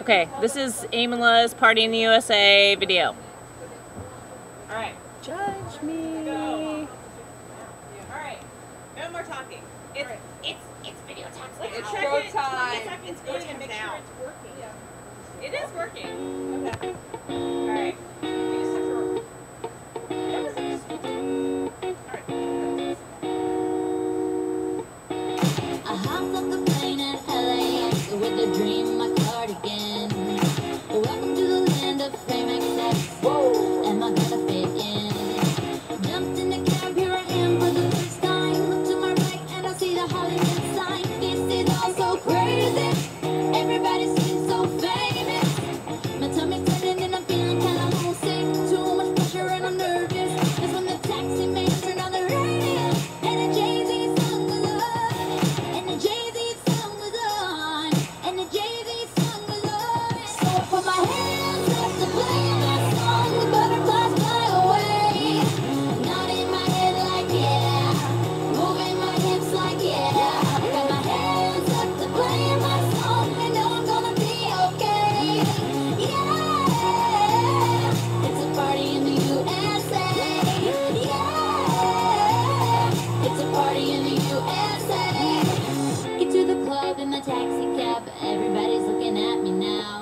Okay, this is Amela's Party in the USA video. Alright. Judge me. Alright. No more talking. It's right. it's it's video time. It's check it. Time. sure it's working. Yeah. It is working. Okay. Alright. The plane at LAX with a dream Taxicab! taxi cab, everybody's looking at me now.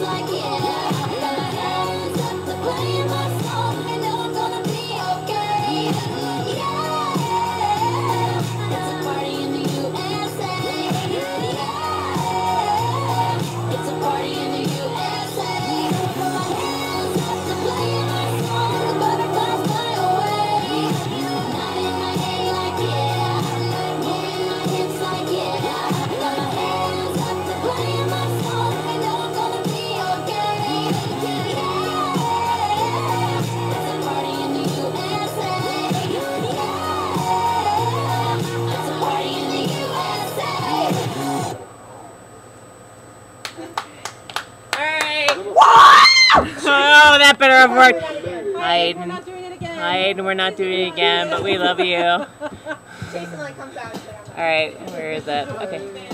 like it. Alright. Oh, that better have worked. Hi, Aiden. Hi, Aiden. We're not doing it again, but we love you. Alright, where is that? Okay.